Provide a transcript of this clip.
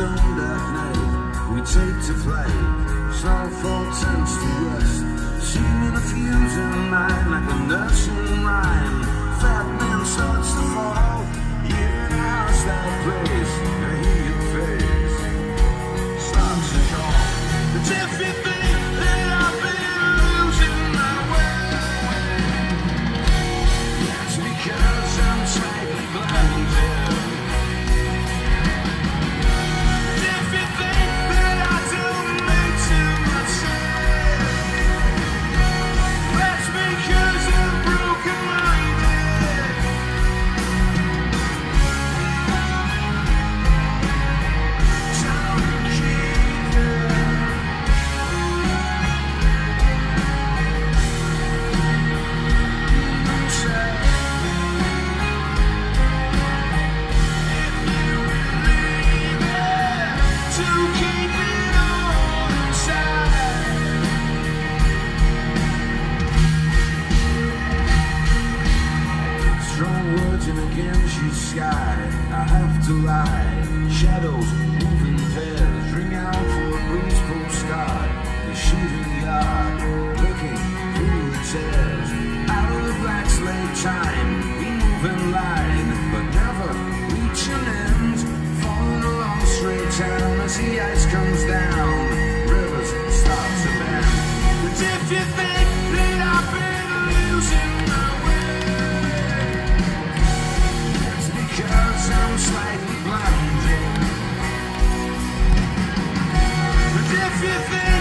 stoned at night, we take to flight. Snowfall tends to rest, seeming a fusing mind like a nursing rhyme. Fat man starts reach an end. Falling along straight down as the ice comes down. Rivers start to bend. But if you think that I've been losing my way. It's because I'm slightly blinded. But if you think